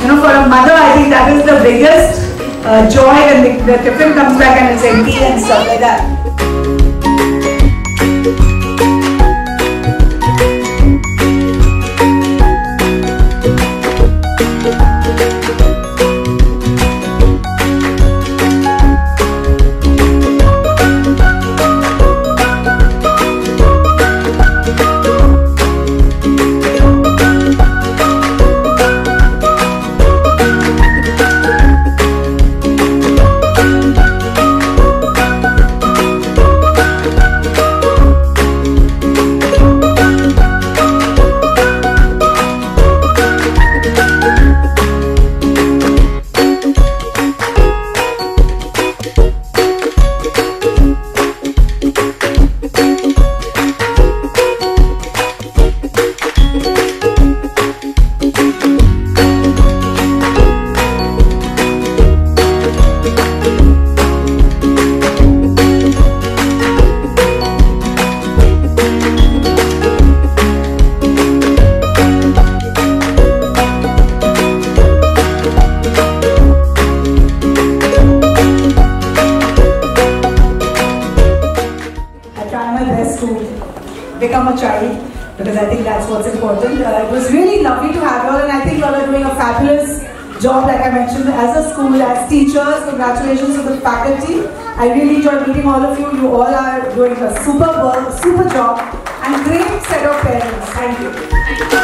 you know, for a mother, I think that is the biggest uh, joy when the, the tiffin comes back and it's empty and stuff like that. Best to become a child because I think that's what's important. Uh, it was really lovely to have you all, and I think you all are doing a fabulous job, like I mentioned, as a school, as teachers. Congratulations to the faculty. I really enjoyed meeting all of you. You all are doing a super work, super job, and great set of parents. Thank you.